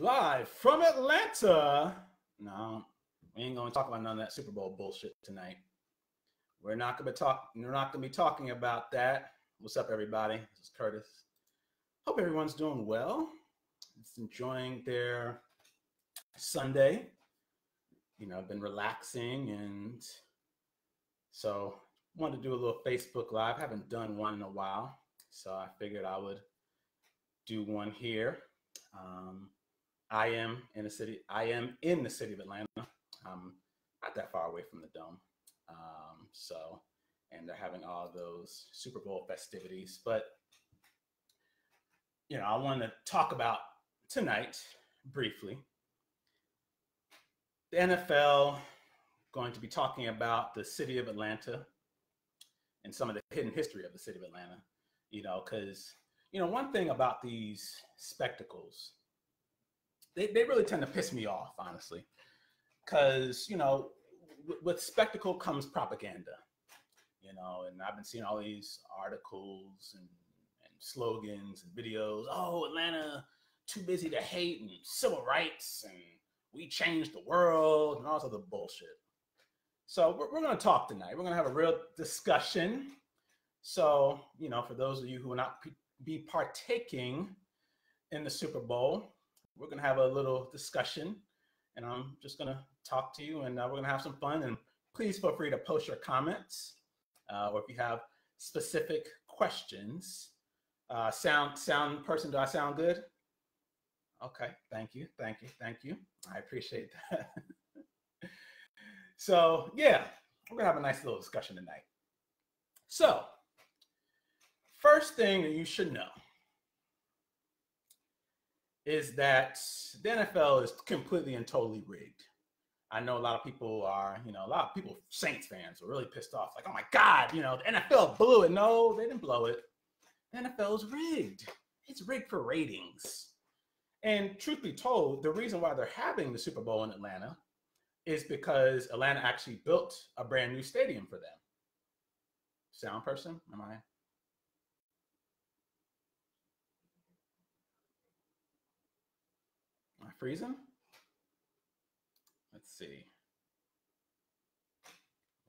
Live from Atlanta. No, we ain't gonna talk about none of that Super Bowl bullshit tonight. We're not gonna be talk. We're not gonna be talking about that. What's up, everybody? This is Curtis. Hope everyone's doing well. It's enjoying their Sunday. You know, I've been relaxing, and so wanted to do a little Facebook Live. haven't done one in a while, so I figured I would do one here. Um, I am in the city. I am in the city of Atlanta. I'm not that far away from the dome. Um, so, and they're having all those Super Bowl festivities. But you know, I want to talk about tonight briefly. The NFL going to be talking about the city of Atlanta and some of the hidden history of the city of Atlanta. You know, because you know one thing about these spectacles they, they really tend to piss me off, honestly. Because, you know, w- with spectacle comes propaganda, you know, and I've been seeing all these articles and, and slogans and videos. Oh, Atlanta, too busy to hate and civil rights and we changed the world and all this other bullshit. So we're, we're going to talk tonight. We're going to have a real discussion. So, you know, for those of you who will not be partaking in the Super Bowl, we're going to have a little discussion and I'm just going to talk to you and uh, we're going to have some fun. And please feel free to post your comments uh, or if you have specific questions. Uh, sound, sound person, do I sound good? Okay, thank you, thank you, thank you. I appreciate that. so, yeah, we're going to have a nice little discussion tonight. So, first thing that you should know is that the NFL is completely and totally rigged. I know a lot of people are, you know, a lot of people, Saints fans, are really pissed off. Like, oh my God, you know, the NFL blew it. No, they didn't blow it. The NFL is rigged. It's rigged for ratings. And truth be told, the reason why they're having the Super Bowl in Atlanta is because Atlanta actually built a brand new stadium for them. Sound person, am I freezing? Let's see.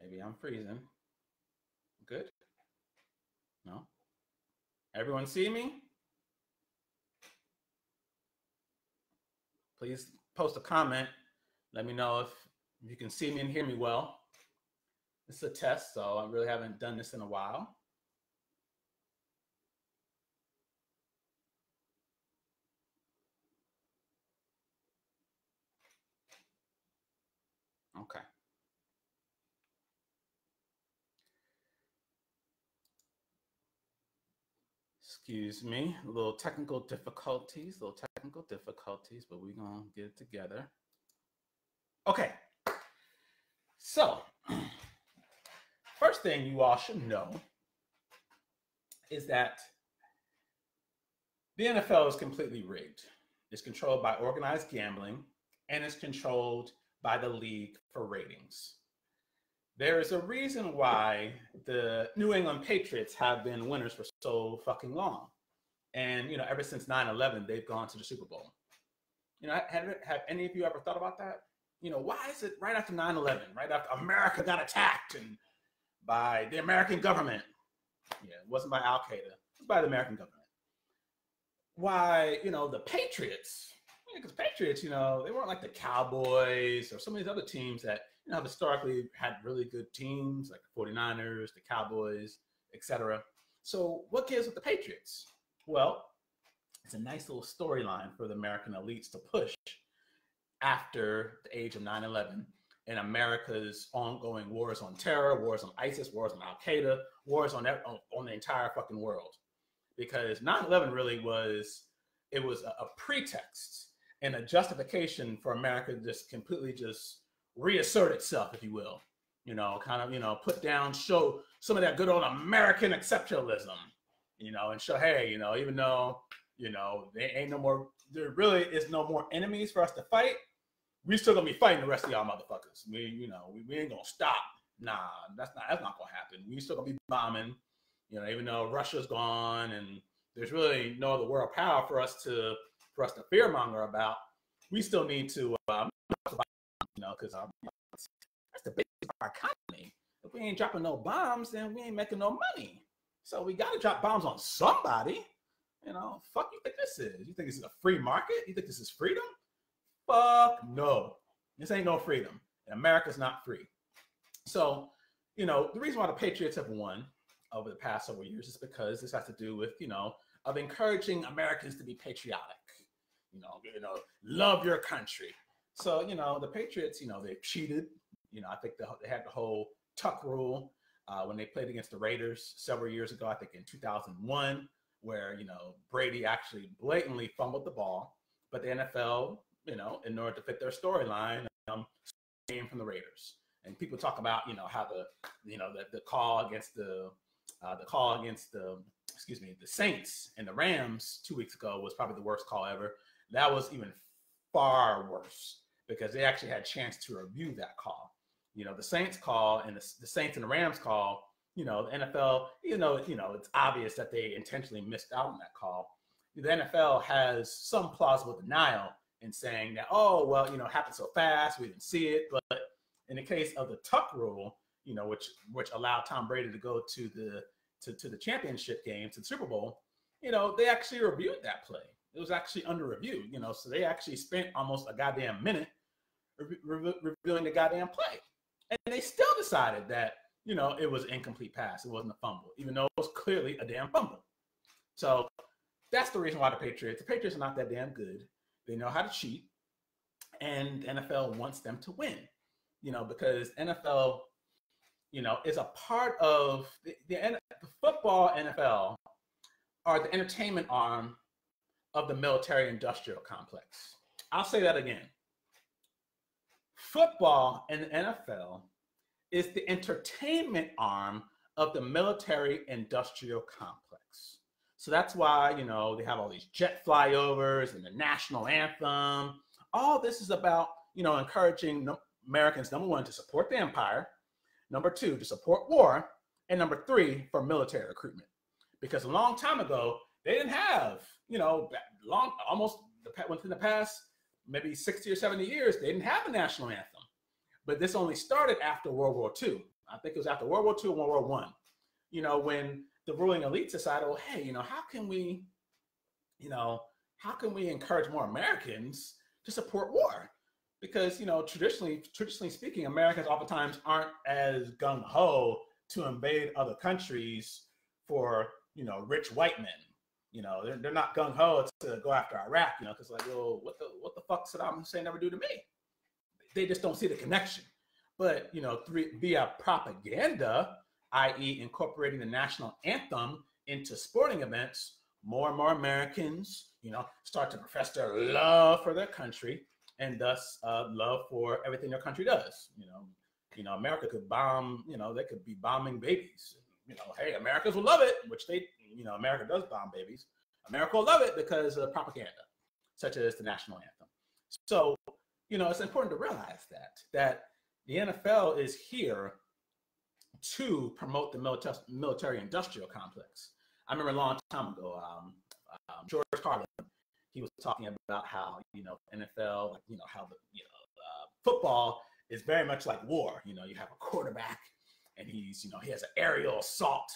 Maybe I'm freezing. Good? No? Everyone see me? Please post a comment. Let me know if you can see me and hear me well. This is a test, so I really haven't done this in a while. Okay. Excuse me, a little technical difficulties, little technical difficulties, but we're gonna get it together. Okay. So, first thing you all should know is that the NFL is completely rigged. It's controlled by organized gambling and it's controlled by the league for ratings. There is a reason why the New England Patriots have been winners for so fucking long. And, you know, ever since 9 11, they've gone to the Super Bowl. You know, have, have any of you ever thought about that? You know, why is it right after 9 11, right after America got attacked and by the American government? Yeah, it wasn't by Al Qaeda, it was by the American government. Why, you know, the Patriots, because yeah, Patriots, you know, they weren't like the Cowboys or some of these other teams that, you know, historically had really good teams like the 49ers, the Cowboys, etc. So what gives with the Patriots? Well, it's a nice little storyline for the American elites to push after the age of 9-11 and America's ongoing wars on terror, wars on ISIS, wars on Al Qaeda, wars on, on, on the entire fucking world. Because 9-11 really was it was a pretext and a justification for America just completely just reassert itself, if you will. You know, kind of, you know, put down, show some of that good old American exceptionalism, you know, and show, hey, you know, even though, you know, there ain't no more, there really is no more enemies for us to fight, we still gonna be fighting the rest of y'all motherfuckers. We, you know, we, we ain't gonna stop. Nah, that's not that's not gonna happen. We still gonna be bombing, you know, even though Russia's gone and there's really no other world power for us to for us to fearmonger about, we still need to, um, you know, because um, that's the basis of our economy. If we ain't dropping no bombs, then we ain't making no money. So we got to drop bombs on somebody. You know, fuck you think this is? You think this is a free market? You think this is freedom? Fuck no. This ain't no freedom. And America's not free. So, you know, the reason why the Patriots have won over the past several years is because this has to do with, you know, of encouraging Americans to be patriotic. You know, you know, love your country. So, you know, the Patriots, you know, they cheated. You know, I think they had the whole tuck rule uh, when they played against the Raiders several years ago, I think in 2001, where, you know, Brady actually blatantly fumbled the ball, but the NFL, you know, in order to fit their storyline, um, came from the Raiders. And people talk about, you know, how the, you know, the, the call against the, uh, the call against the, excuse me, the Saints and the Rams two weeks ago was probably the worst call ever. That was even far worse because they actually had a chance to review that call. You know, the Saints call and the, the Saints and the Rams call, you know, the NFL, you know, you know, it's obvious that they intentionally missed out on that call. The NFL has some plausible denial in saying that, oh, well, you know, it happened so fast, we didn't see it. But in the case of the Tuck rule, you know, which which allowed Tom Brady to go to the to, to the championship game, to the Super Bowl, you know, they actually reviewed that play. It was actually under review, you know, so they actually spent almost a goddamn minute re- re- reviewing the goddamn play. And they still decided that, you know, it was incomplete pass. It wasn't a fumble, even though it was clearly a damn fumble. So that's the reason why the Patriots, the Patriots are not that damn good. They know how to cheat, and NFL wants them to win. You know, because NFL, you know, is a part of the, the, the football NFL are the entertainment arm of the military industrial complex. I'll say that again. Football and the NFL is the entertainment arm of the military industrial complex. So that's why, you know, they have all these jet flyovers and the national anthem. All this is about, you know, encouraging Americans, number one, to support the empire, number two, to support war, and number three, for military recruitment. Because a long time ago, they didn't have, you know, long, almost within the past maybe 60 or 70 years, they didn't have a national anthem. But this only started after World War II. I think it was after World War II and World War One. You know, when the ruling elites decided, well, hey, you know, how can we, you know, how can we encourage more Americans to support war? Because you know, traditionally, traditionally speaking, Americans oftentimes aren't as gung ho to invade other countries for you know rich white men. You know, they're, they're not gung ho to go after Iraq. You know, because like, well, what the what the fuck Saddam Hussein never do to me? They just don't see the connection. But you know, three, via propaganda, i.e., incorporating the national anthem into sporting events, more and more Americans, you know, start to profess their love for their country and thus uh, love for everything their country does. You know, you know, America could bomb, you know, they could be bombing babies. You know, hey, Americans will love it, which they, you know, America does bomb babies. America will love it because of propaganda, such as the national anthem. So, you know, it's important to realize that that the NFL is here to promote the military industrial complex. I remember a long time ago, um, um, George Carlin, he was talking about how, you know, NFL, you know, how the, you know, uh, football is very much like war. You know, you have a quarterback and he's, you know, he has an aerial assault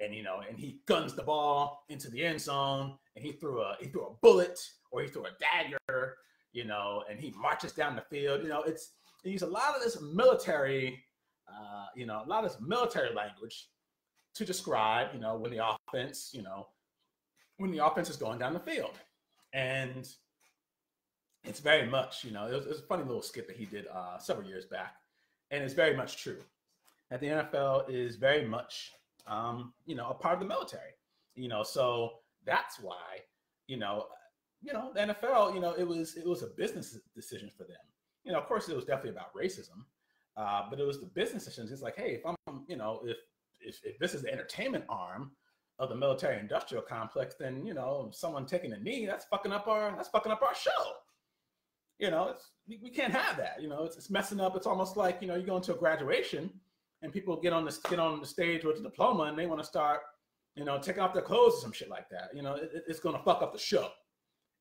and, you know, and he guns the ball into the end zone and he threw a, he threw a bullet or he threw a dagger, you know, and he marches down the field. You know, it's, use a lot of this military uh, you know, a lot of this military language to describe, you know, when the offense, you know, when the offense is going down the field. And it's very much, you know, it was, it was a funny little skit that he did uh, several years back. And it's very much true that the NFL is very much, um, you know, a part of the military, you know, so that's why, you know, you know, the NFL, you know, it was it was a business decision for them. You know, of course, it was definitely about racism, uh, but it was the business decisions. It's like, hey, if I'm, you know, if, if if this is the entertainment arm of the military industrial complex, then you know, someone taking a knee, that's fucking up our that's fucking up our show. You know, it's we, we can't have that. You know, it's, it's messing up. It's almost like you know, you go into a graduation and people get on the get on the stage with a diploma and they want to start, you know, taking off their clothes or some shit like that. You know, it, it's going to fuck up the show.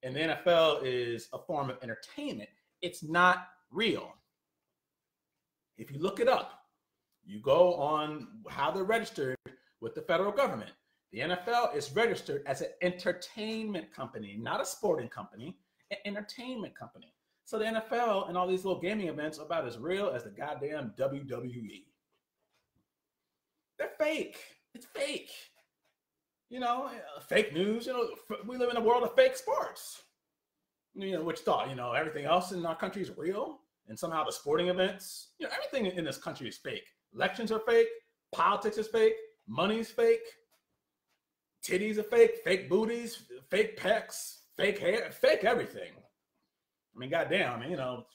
and the NFL is a form of entertainment, it's not real. If you look it up, you go on how they're registered with the federal government. The NFL is registered as an entertainment company, not a sporting company, an entertainment company. So the NFL and all these little gaming events are about as real as the goddamn WWE. They're fake. It's fake. You know, uh, fake news. You know, we live in a world of fake sports. You know, which thought, you know, everything else in our country is real, and somehow the sporting events, you know, everything in this country is fake. Elections are fake. Politics is fake. Money's fake. Titties are fake. Fake booties. Fake pecs. Fake hair. Fake everything. I mean, goddamn. I mean, you know,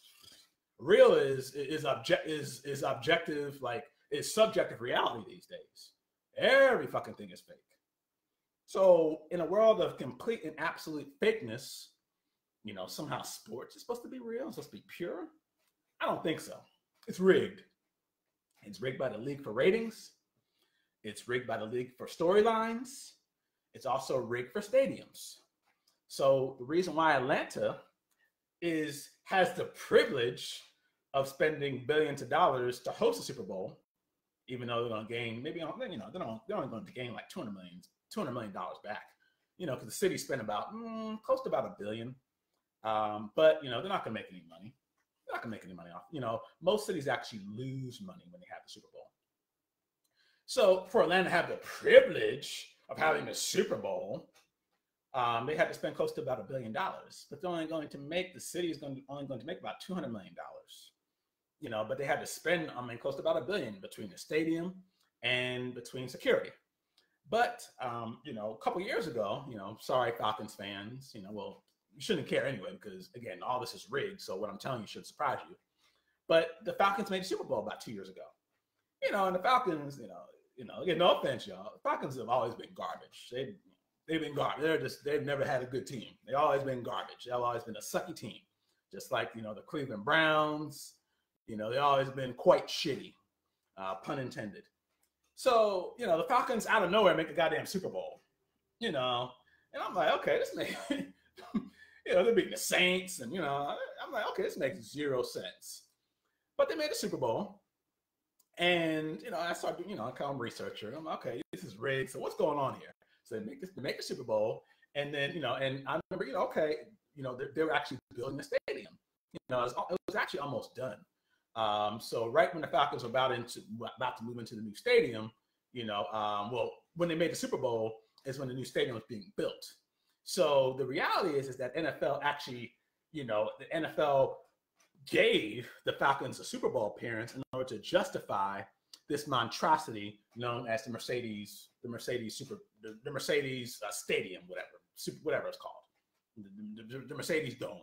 real is is object is is objective. Like is subjective reality these days. Every fucking thing is fake. So in a world of complete and absolute fakeness, you know, somehow sports is supposed to be real, it's supposed to be pure. I don't think so. It's rigged. It's rigged by the league for ratings. It's rigged by the league for storylines. It's also rigged for stadiums. So the reason why Atlanta is has the privilege of spending billions of dollars to host a Super Bowl, even though they're going to gain maybe you know they're, not, they're only going to gain like 200 million 200 million dollars back. You know, because the city spent about mm, close to about a billion, um, but you know they're not going to make any money. They're not going to make any money off. You know, most cities actually lose money when they have the Super Bowl. So for Atlanta to have the privilege of having a Super Bowl, um, they had to spend close to about a billion dollars. But they're only going to make the city is going to, only going to make about two hundred million dollars. You know, but they had to spend I mean close to about a billion between the stadium and between security. But um, you know, a couple years ago, you know, sorry Falcons fans, you know, well, you shouldn't care anyway because again, all this is rigged. So what I'm telling you should surprise you. But the Falcons made a Super Bowl about two years ago. You know, and the Falcons, you know, you know, again, no offense, y'all. The Falcons have always been garbage. They they've been garbage. They're just they've never had a good team. They've always been garbage. They've always been a sucky team. Just like you know the Cleveland Browns. You know, they've always been quite shitty. Uh, pun intended. So you know the Falcons out of nowhere make a goddamn Super Bowl. You know, and I'm like, okay, this makes you know they're beating the Saints, and you know I'm like, okay, this makes zero sense. But they made a Super Bowl. And you know, I started, you know, I call them researcher. I'm like, okay, this is rigged. So what's going on here? So they make this, they make a Super Bowl, and then you know, and I remember, you know, okay, you know, they're, they're actually building a stadium. You know, it was, it was actually almost done. Um, so right when the Falcons were about into about to move into the new stadium, you know, um, well, when they made the Super Bowl is when the new stadium was being built. So the reality is, is that NFL actually, you know, the NFL gave the Falcons a Super Bowl appearance in order to justify this monstrosity known as the Mercedes, the Mercedes Super, the, the Mercedes uh, Stadium, whatever, super, whatever it's called, the, the, the, Mercedes Dome.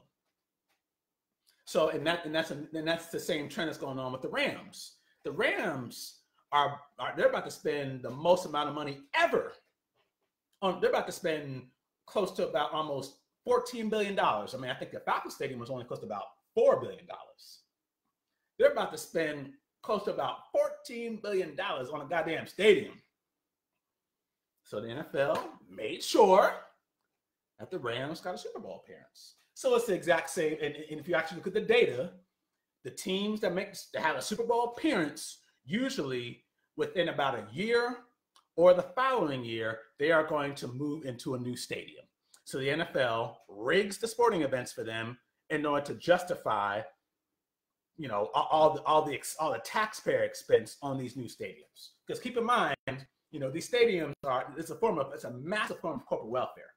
So, and that, and that's, a, and that's the same trend that's going on with the Rams. The Rams are, are they're about to spend the most amount of money ever. On, they're about to spend close to about almost $14 billion. I mean, I think the Falcon Stadium was only close to about $4 billion. They're about to spend close to about $14 billion on a goddamn stadium. So the NFL made sure that the Rams got a Super Bowl appearance. So it's the exact same. And, and if you actually look at the data, the teams that make that have a Super Bowl appearance usually within about a year or the following year, they are going to move into a new stadium. So the NFL rigs the sporting events for them in order to justify, you know, all the all the all the taxpayer expense on these new stadiums. Because keep in mind, you know, these stadiums are it's a form of it's a massive form of corporate welfare.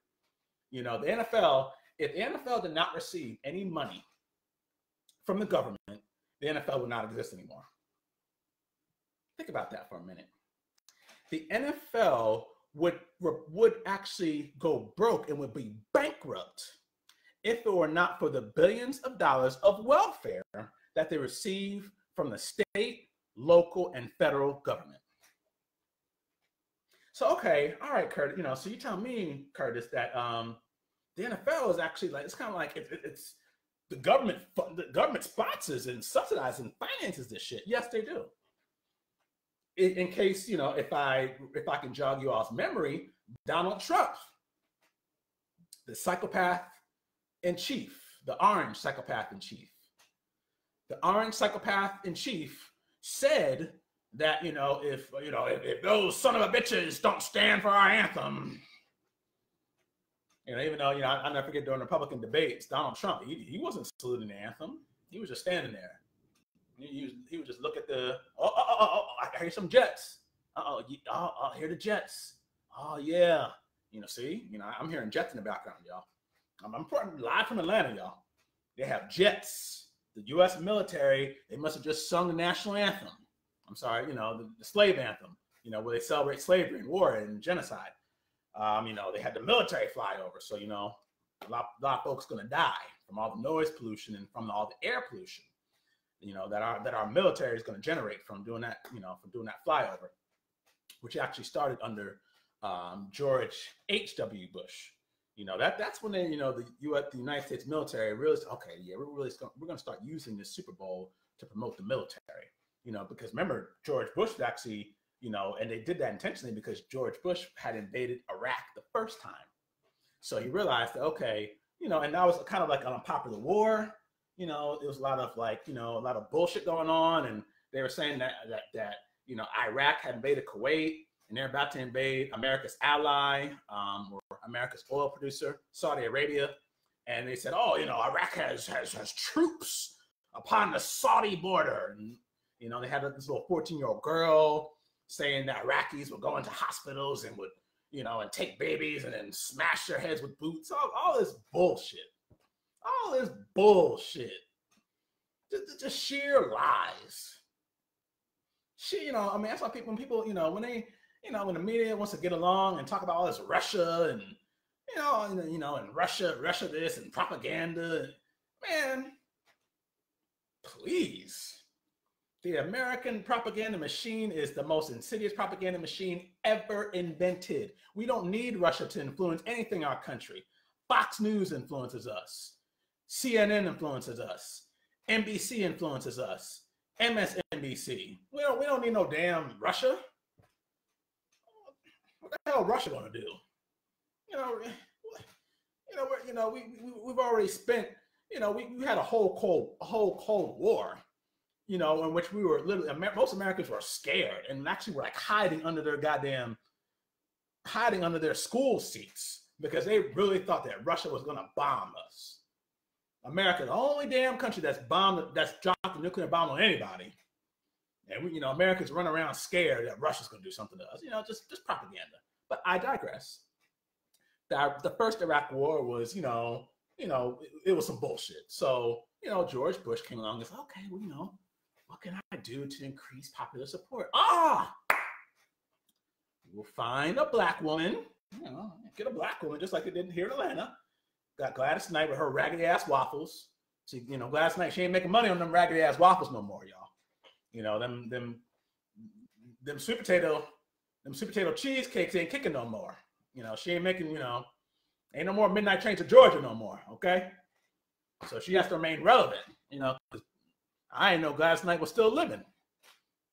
You know, the NFL, if the NFL did not receive any money from the government, the NFL would not exist anymore. Think about that for a minute. The NFL would would actually go broke and would be bankrupt if it were not for the billions of dollars of welfare that they receive from the state, local, and federal government. So okay, all right, Curtis. You know, so you tell me, Curtis, that um, the NFL is actually like it's kind of like it, it, it's the government. The government sponsors and subsidizes and finances this shit. Yes, they do. In, in case you know, if I if I can jog you all's memory, Donald Trump, the psychopath in chief, the orange psychopath in chief, the orange psychopath in chief said that you know if you know if, if those son of a bitches don't stand for our anthem, you know even though you know I, will never forget during Republican debates, Donald Trump he, he wasn't saluting the anthem, he was just standing there. He, he was he would just look at the oh oh oh, oh, oh I hear some jets. oh oh oh hear the jets. Oh yeah, you know see you know I'm hearing jets in the background, y'all. I'm, I'm from, live from Atlanta, y'all. They have jets. The U.S. military, they must have just sung the national anthem. I'm sorry, you know, the, the slave anthem, you know, where they celebrate slavery and war and genocide. Um, you know, they had the military fly over. So, you know, a lot, a lot of folks going to die from all the noise pollution and from all the air pollution, you know, that our, that our military is going to generate from doing that, you know, from doing that flyover, which actually started under um, George H.W. Bush. You know that that's when they, you know, the U.S. the United States military realized, okay, yeah, we're really we're going to start using this Super Bowl to promote the military. You know, because remember George Bush actually, you know, and they did that intentionally because George Bush had invaded Iraq the first time, so he realized that okay, you know, and that was kind of like an unpopular war. You know, it was a lot of like, you know, a lot of bullshit going on, and they were saying that that that you know Iraq had invaded Kuwait and they're about to invade America's ally um, or America's oil producer, Saudi Arabia. And they said, oh, you know, Iraq has, has, has troops upon the Saudi border. And, you know, they had this little 14 year old girl saying that Iraqis would go into hospitals and would, you know, and take babies and then smash their heads with boots. All, all this bullshit. All this bullshit. Just, just sheer lies. She, you know, I mean, that's why people, when people, you know, when they, you know, when the media wants to get along and talk about all this Russia and you know, and, you know, and Russia, Russia this and propaganda, man, please. The American propaganda machine is the most insidious propaganda machine ever invented. We don't need Russia to influence anything in our country. Fox News influences us. CNN influences us. NBC influences us. MSNBC. We don't, we don't need no damn Russia what the hell Russia to do? You know, eh, you know, you know, we, we we've already spent, you know, we, we had a whole cold a whole Cold War, you know, in which we were literally most Americans were scared and actually were like hiding under their goddamn hiding under their school seats because they really thought that Russia was going to bomb us. America, the only damn country that's bombed, that's dropped a nuclear bomb on anybody. And we, you know, Americans run around scared that Russia's going to do something to us. You know, just just propaganda. But I digress. The, the first Iraq War was, you know, you know, it, it was some bullshit. So, you know, George Bush came along and said, okay, well, you know, what can I do to increase popular support? Ah, we'll find a black woman, you know, get a black woman just like they did here in Atlanta. Got Gladys Knight with her raggedy ass waffles. See, you know, Gladys Knight, she ain't making money on them raggedy ass waffles no more, y'all. You know, them them them sweet potato, them sweet potato cheesecakes ain't kicking no more. You know, she ain't making, you know, ain't no more midnight train to Georgia no more. Okay. So she has to remain relevant, you know. I didn't know Knight was still living.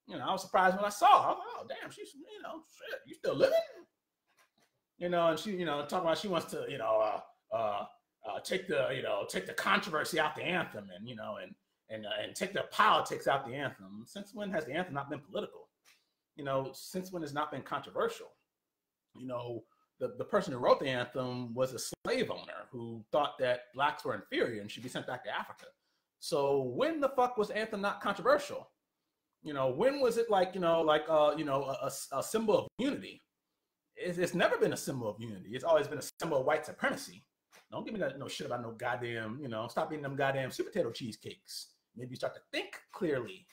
You know, I was surprised when I saw her. I was like, oh damn, she's you know, shit, you still living? You know, and she, you know, talking about she wants to, you know, uh uh uh, take the you know take the controversy out the anthem and you know and and uh, and take the politics out the anthem. Since when has the anthem not been political? You know, since when has not been controversial? You know, the, the person who wrote the anthem was a slave owner who thought that blacks were inferior and should be sent back to Africa. So when the fuck was anthem not controversial? You know, when was it like, you know, like, uh, you know, a, a symbol of unity? It's, it's, never been a symbol of unity. It's always been a symbol of white supremacy. Don't give me that no shit about no goddamn, you know, stop eating them goddamn sweet potato cheesecakes. Maybe you start to think clearly.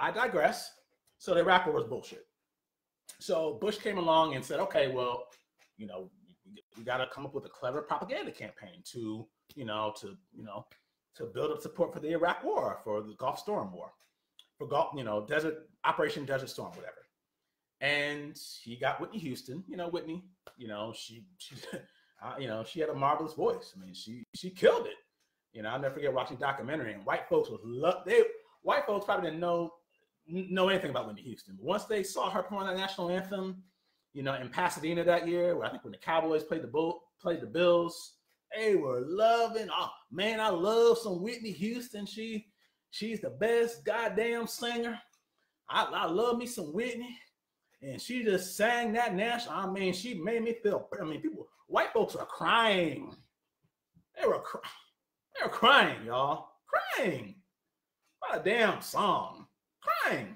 I digress. So the rapper was bullshit. So Bush came along and said, okay, well, you know, we got to come up with a clever propaganda campaign to, you know, to, you know, to build up support for the Iraq War, for the Gulf Storm War, for Gulf, you know, Desert Operation Desert Storm, whatever. And he got Whitney Houston. You know, Whitney. You know, she, she, uh, you know, she had a marvelous voice. I mean, she she killed it. You know, I'll never forget watching documentary and white folks was love they white folks probably didn't know know anything about Whitney Houston. But once they saw her perform that national anthem, you know, in Pasadena that year, where I think when the Cowboys played the bull played the Bills, They were loving. Oh man, I love some Whitney Houston. She she's the best goddamn singer. I, I love me some Whitney. And she just sang that national. I mean, she made me feel. I mean, people, white folks are crying. They were, crying. they were crying, y'all, crying. What a damn song, crying.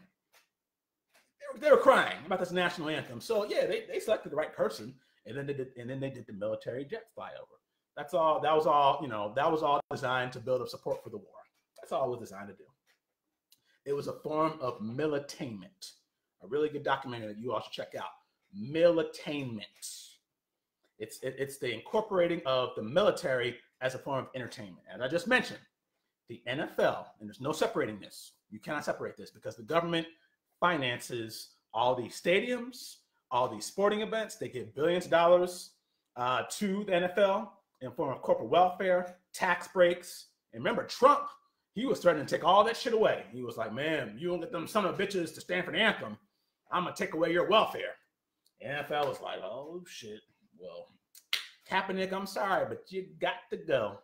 They were, they were crying about this national anthem. So yeah, they, they selected the right person, and then they did, and then they did the military jet flyover. That's all. That was all. You know, that was all designed to build up support for the war. That's all it was designed to do. It was a form of militainment. A really good documentary that you all should check out. Militainment. It's it, it's the incorporating of the military as a form of entertainment. As I just mentioned, the NFL, and there's no separating this. You cannot separate this because the government finances all these stadiums, all these sporting events. They give billions of dollars uh, to the NFL in form of corporate welfare, tax breaks. And remember, Trump he was threatening to take all that shit away. He was like, man, you don't get them son of bitches to stand for the anthem. I'm gonna take away your welfare. NFL was like, oh shit. Well, Kaepernick, I'm sorry, but you got to go.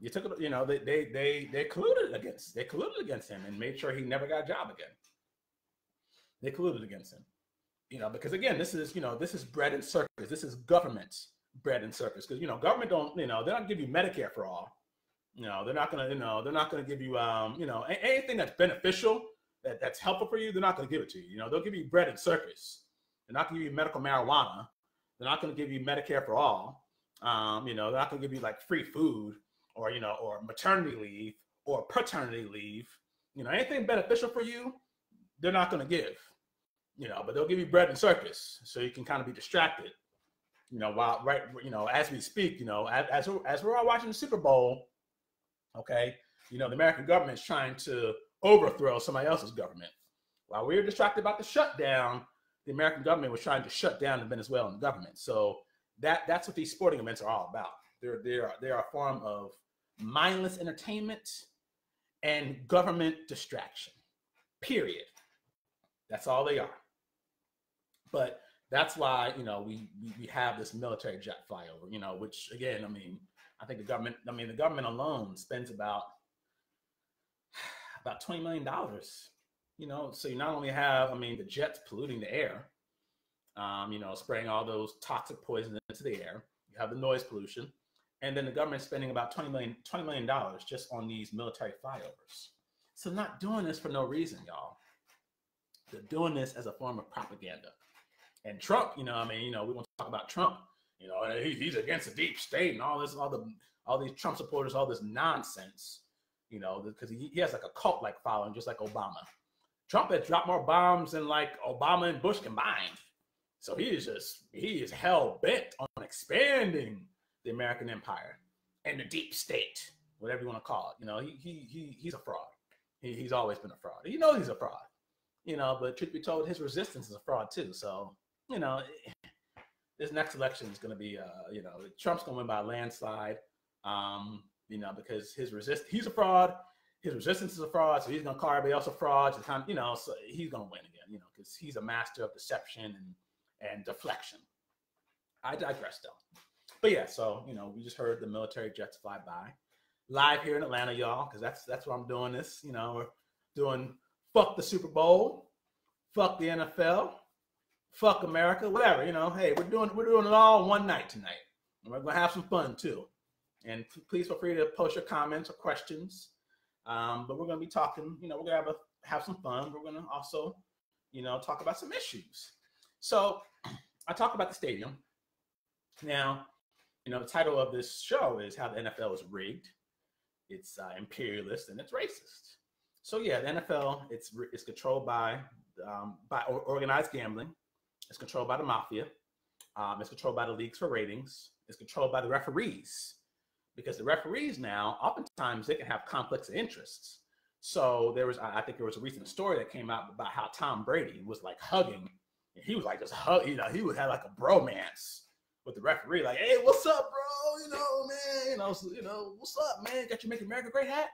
You took it, you know, they they they they colluded against they colluded against him and made sure he never got a job again. They colluded against him. You know, because again, this is, you know, this is bread and circus. This is government's bread and circus. Because you know, government don't, you know, they don't give you Medicare for all you know, they're not gonna, you know, they're not gonna give you, um, you know, anything that's beneficial that, that's helpful for you. They're not gonna give it to you. You know, they'll give you bread and circus. They're not gonna give you medical marijuana. They're not gonna give you Medicare for all. Um, you know, they're not gonna give you like free food or you know, or maternity leave or paternity leave. You know, anything beneficial for you, they're not gonna give. You know, but they'll give you bread and circus so you can kind of be distracted. You know, while right, you know, as we speak, you know, as as we're, all watching the Super Bowl Okay. You know, the American government is trying to overthrow somebody else's government. While we were distracted about the shutdown, the American government was trying to shut down the Venezuelan government. So that that's what these sporting events are all about. They're they're they're a form of mindless entertainment and government distraction. Period. That's all they are. But that's why you know we we have this military jet flyover. You know, which again, I mean, I think the government, I mean, the government alone spends about about twenty million dollars. You know, so you not only have, I mean, the jets polluting the air, um, you know, spraying all those toxic poisons into the air. You have the noise pollution, and then the government spending about 20 million, 20 million dollars just on these military flyovers. So not doing this for no reason, y'all. They're doing this as a form of propaganda. And Trump, you know, I mean, you know, we want to talk about Trump. You know, he, he's against the deep state and all this, all the, all these Trump supporters, all this nonsense. You know, because he, he has like a cult like following, just like Obama. Trump has dropped more bombs than like Obama and Bush combined. So he is just he is hell bent on expanding the American empire and the deep state, whatever you want to call it. You know, he he, he he's a fraud. He, he's always been a fraud. You know he's a fraud. You know, but truth be told, his resistance is a fraud too. So you know, this next election is going to be, uh, you know, Trump's going to win by a landslide, um, you know, because his resist, he's a fraud. His resistance is a fraud, so he's going to call everybody else a fraud. of, you know, so he's going to win again, you know, because he's a master of deception and and deflection. I digress, though. But yeah, so you know, we just heard the military jets fly by, live here in Atlanta, y'all, because that's that's where I'm doing this. You know, we're doing fuck the Super Bowl, fuck the NFL, fuck America, whatever. You know, hey, we're doing we're doing it all one night tonight, we're gonna have some fun too. And please feel free to post your comments or questions. Um, but we're gonna be talking. You know, we're gonna have a have some fun. We're gonna also, you know, talk about some issues. So I talk about the stadium. Now, you know, the title of this show is how the NFL is rigged. It's uh, imperialist and it's racist. So yeah, the NFL it's it's controlled by um, by organized gambling. It's controlled by the mafia. Um, it's controlled by the leagues for ratings. It's controlled by the referees because the referees now, oftentimes, they can have conflicts of interests. So there was, I think there was a recent story that came out about how Tom Brady was like hugging. And he was like just hug, you know, he would have like a bromance with the referee, like, "Hey, what's up, bro? You know, man, you know, you know, what's up, man? Got you make America great hat?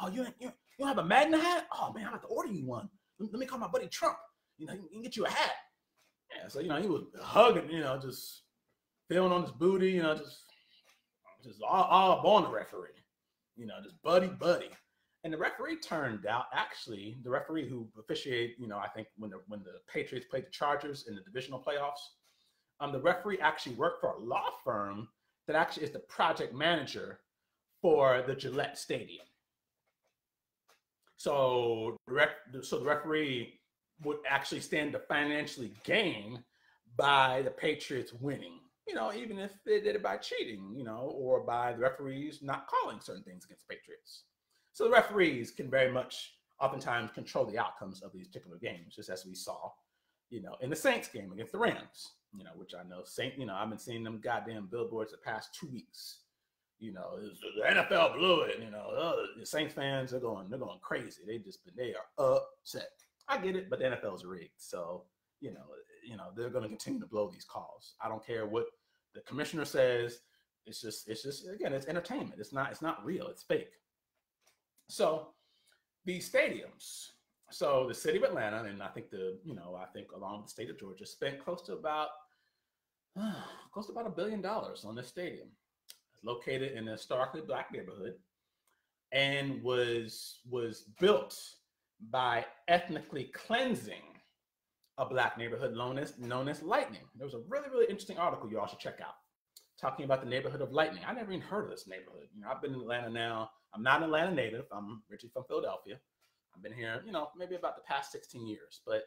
Oh, you you, you don't have a MAGA hat? Oh man, I have to order you one. Let me call my buddy Trump. You know, he can get you a hat. Yeah, so you know, he was hugging, you know, just feeling on his booty, you know, just just all, all on the referee, you know, just buddy buddy. And the referee turned out actually the referee who officiated, you know, I think when the when the Patriots played the Chargers in the divisional playoffs, um, the referee actually worked for a law firm that actually is the project manager for the Gillette Stadium. So, so the referee would actually stand to financially gain by the Patriots winning. You know, even if they did it by cheating, you know, or by the referees not calling certain things against the Patriots. So the referees can very much oftentimes control the outcomes of these particular games, just as we saw, you know, in the Saints game against the Rams, you know, which I know Saint, you know, I've been seeing them goddamn billboards the past two weeks. You know, the NFL blew it. You know, uh, the Saints fans are going, they're going crazy. They just been, they are upset. I get it, but the NFL is rigged, so you know, you know, they're going to continue to blow these calls. I don't care what the commissioner says. It's just, it's just, again, it's entertainment. It's not, it's not real. It's fake. So these stadiums, so the city of Atlanta, and I think the, you know, I think along the state of Georgia spent close to about, uh, close to about a billion dollars on this stadium. It's located in a historically black neighborhood and was was built by ethnically cleansing a black neighborhood known as known as Lightning. There was a really really interesting article you all should check out talking about the neighborhood of Lightning. I never even heard of this neighborhood. You know, I've been in Atlanta now. I'm not an Atlanta native. I'm originally from Philadelphia. I've been here, you know, maybe about the past 16 years. But,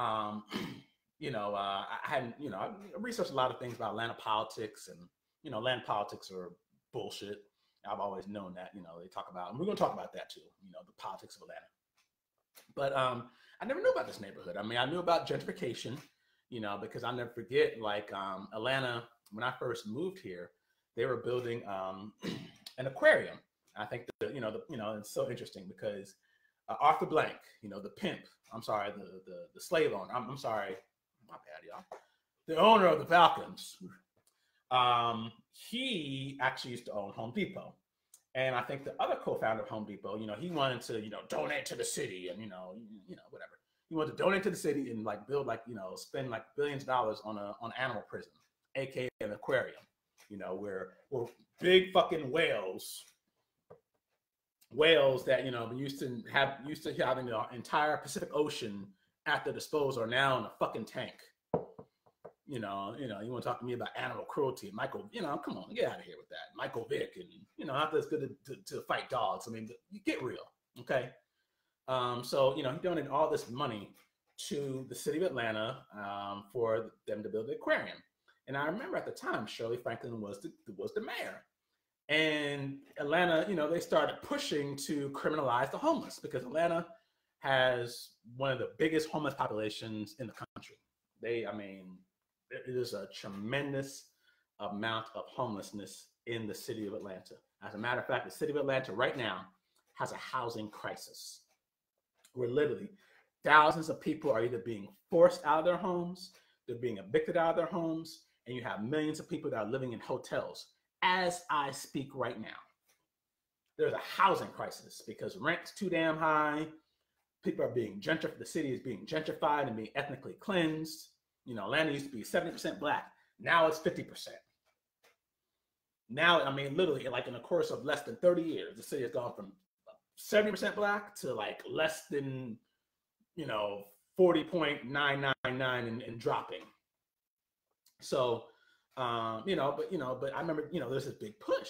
um, you know, uh, I hadn't, you know, I researched a lot of things about Atlanta politics, and you know, Atlanta politics are bullshit. I've always known that. You know, they talk about, and we're going to talk about that too. You know, the politics of Atlanta. But um, I never knew about this neighborhood. I mean, I knew about gentrification, you know, because I never forget, like um, Atlanta when I first moved here, they were building um, an aquarium. I think the, you know the, you know it's so interesting because uh, Arthur Blank, you know the pimp. I'm sorry, the the, the slave owner. I'm, I'm sorry, my bad, y'all. The owner of the Falcons. Um, he actually used to own Home Depot. And I think the other co-founder of Home Depot, you know, he wanted to, you know, donate to the city and, you know, you know, whatever. He wanted to donate to the city and like build like, you know, spend like billions of dollars on a on animal prison aka an aquarium, you know, where where big fucking whales, whales that you know used to have used to having the entire Pacific Ocean at their disposal are now in a fucking tank. You know, you know, you want to talk to me about animal cruelty, Michael? You know, come on, get out of here with that, Michael Vick, and you know, not that's good to, to, to fight dogs. I mean, you get real, okay? Um, so you know, he donated all this money to the city of Atlanta um, for them to build the aquarium. And I remember at the time, Shirley Franklin was the was the mayor. And Atlanta, you know, they started pushing to criminalize the homeless because Atlanta has one of the biggest homeless populations in the country. They, I mean, it is a tremendous amount of homelessness in the city of Atlanta. As a matter of fact, the city of Atlanta right now has a housing crisis where literally thousands of people are either being forced out of their homes, they're being evicted out of their homes, and you have millions of people that are living in hotels as I speak right now. There's a housing crisis because rent's too damn high. People are being gentrified. The city is being gentrified and being ethnically cleansed. You know, Atlanta used to be 70% black. Now it's 50%. Now, I mean, literally, like in the course of less than 30 years, the city has gone from 70% black to like less than, you know, 40.999 and, and dropping. So, um, you know, but you know, but I remember, you know, there's this big push,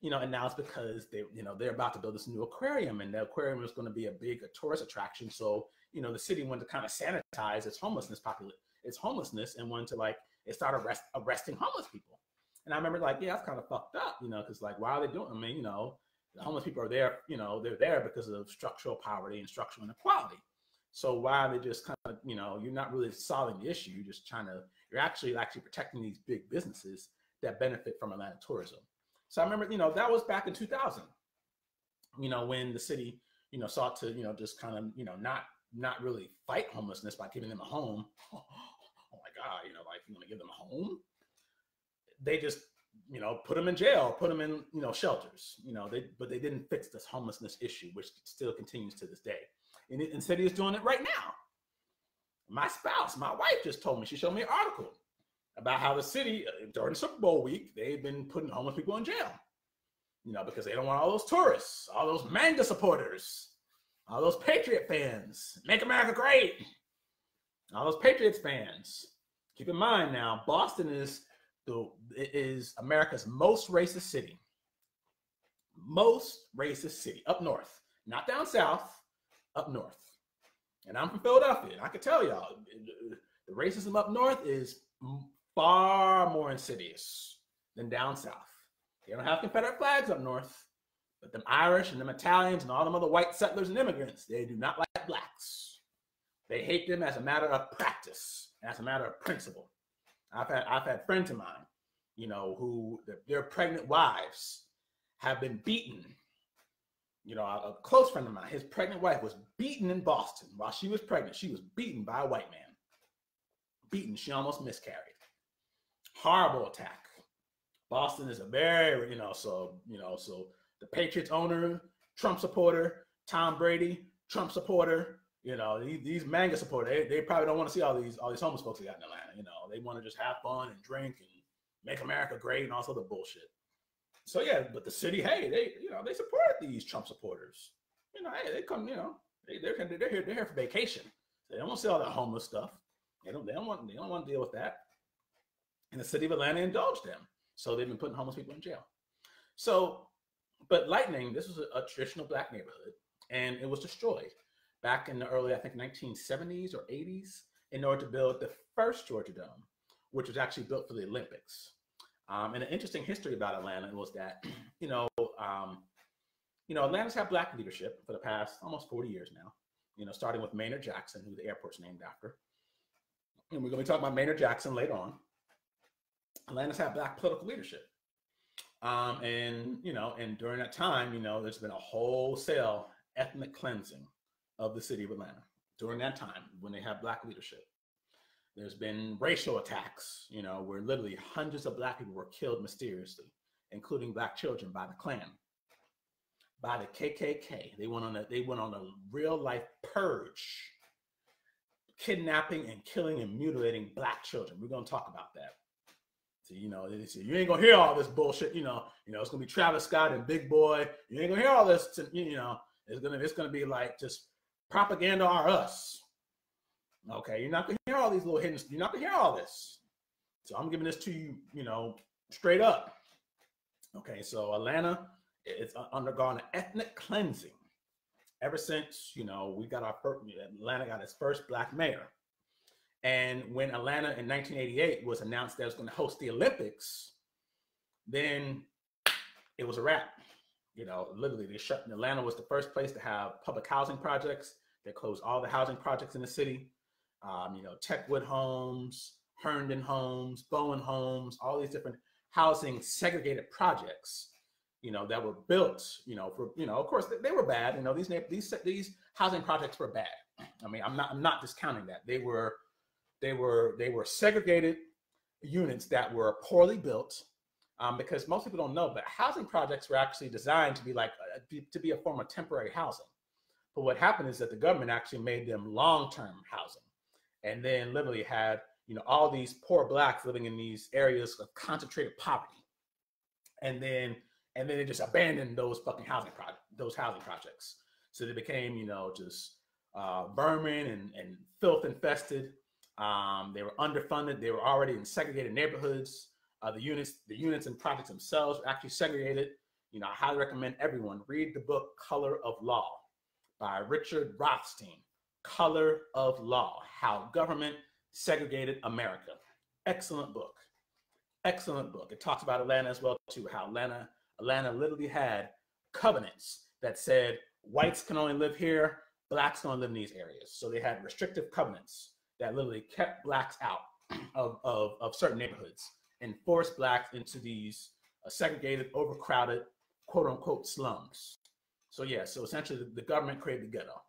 you know, and now it's because they, you know, they're about to build this new aquarium, and the aquarium is going to be a big a tourist attraction. So, you know, the city wanted to kind of sanitize its homelessness population, its homelessness, and wanted to like it started arrest, arresting homeless people. And I remember like, yeah, that's kind of fucked up, you know, because like, why are they doing? I mean, you know, homeless people are there, you know, they're there because of structural poverty and structural inequality. So why are they just kind of, you know, you're not really solving the issue. You're just trying to, you're actually actually protecting these big businesses that benefit from Atlanta tourism. So I remember, you know, that was back in 2000, you know, when the city, you know, sought to, you know, just kind of, you know, not not really fight homelessness by giving them a home. Oh, oh my God, you want to give them a home? They just, you know, put them in jail, put them in, you know, shelters. You know, they but they didn't fix this homelessness issue, which still continues to this day and, it, he's doing it right now. My spouse, my wife just told me, she showed me an article about how the city uh, during Super Bowl week they've been putting homeless people in jail. You know, because they don't want all those tourists, all those MAGA supporters, all those Patriot fans, make America great. All those Patriots fans. Keep in mind now, Boston is the is America's most racist city. Most racist city up north, not down south, up north. And I'm from Philadelphia. And I can tell y'all, the racism up north is far more insidious than down south. They don't have Confederate flags up north, but them Irish and them Italians and all them other white settlers and immigrants, they do not like blacks. They hate them as a matter of practice, as a matter of principle. I've had I've had friends of mine, you know, who their pregnant wives have been beaten. You know, a, a close friend of mine, his pregnant wife was beaten in Boston while she was pregnant. She was beaten by a white man. Beaten. She almost miscarried. Horrible attack. Boston is a very, you know, so, you know, so the Patriots owner, Trump supporter, Tom Brady, Trump supporter, you know, these, these MAGA supporters, they, they probably don't want to see all these all these homeless folks they got in Atlanta. You know, they want to just have fun and drink and make America great and all sort of bullshit. So yeah, but the city, hey, they you know they support these Trump supporters. You know, hey, they come, you know, they they're they're here they're here for vacation. They don't want to see all that homeless stuff. They don't they don't want they don't want to deal with that. And the city of Atlanta indulged them, so they've been putting homeless people in jail. So, but Lightning, this was a, a traditional black neighborhood, and it was destroyed back in the early, I think, 1970s or 80s in order to build the first Georgia Dome, which was actually built for the Olympics. Um, and an interesting history about Atlanta was that, you know, um, you know, Atlanta's had black leadership for the past almost 40 years now. You know, starting with Maynard Jackson, who the airport's named after, and we're going to be talking about Maynard Jackson later on. Atlanta's had black political leadership, um, and you know, and during that time, you know, there's been a wholesale ethnic cleansing of the city of Atlanta during that time when they had black leadership. There's been racial attacks, you know, where literally hundreds of black people were killed mysteriously, including black children by the Klan, by the KKK. They went on a they went on a real life purge, kidnapping and killing and mutilating black children. We're gonna talk about that. So, you know, they say you ain't gonna hear all this bullshit. You know, you know, it's gonna be Travis Scott and Big Boi. You ain't gonna hear all this. To, you know, it's gonna it's gonna be like just propaganda are us. Okay, you're not gonna hear all these little hidden. You're not gonna hear all this. So I'm giving this to you, you know, straight up. Okay, so Atlanta it's undergone an ethnic cleansing ever since you know we got our first, Atlanta got its first black mayor. And when Atlanta in 1988 was announced that it was going to host the Olympics, then it was a wrap. You know, literally, they shut. Atlanta was the first place to have public housing projects. They closed all the housing projects in the city. Um, you know, Techwood Homes, Herndon Homes, Bowen Homes, all these different housing segregated projects. You know, that were built. You know, for you know, of course, they, they were bad. You know, these these these housing projects were bad. I mean, I'm not I'm not discounting that. They were they were they were segregated units that were poorly built. Um, because most people don't know, but housing projects were actually designed to be like uh, to be a form of temporary housing. But what happened is that the government actually made them long-term housing, and then literally had you know all these poor blacks living in these areas of concentrated poverty, and then and then they just abandoned those fucking housing project those housing projects. So they became you know just uh, vermin and, and filth infested. Um, they were underfunded. They were already in segregated neighborhoods. Uh, the units, the units and projects themselves were actually segregated. You know, I highly recommend everyone read the book Color of Law by Richard Rothstein, Color of Law How Government Segregated America. Excellent book. Excellent book. It talks about Atlanta as well, too, how Atlanta, Atlanta literally had covenants that said whites can only live here, blacks can only live in these areas. So they had restrictive covenants that literally kept blacks out of, of, of certain neighborhoods and forced blacks into these uh, segregated, overcrowded, quote unquote slums. So yeah, so essentially the, government created the ghetto.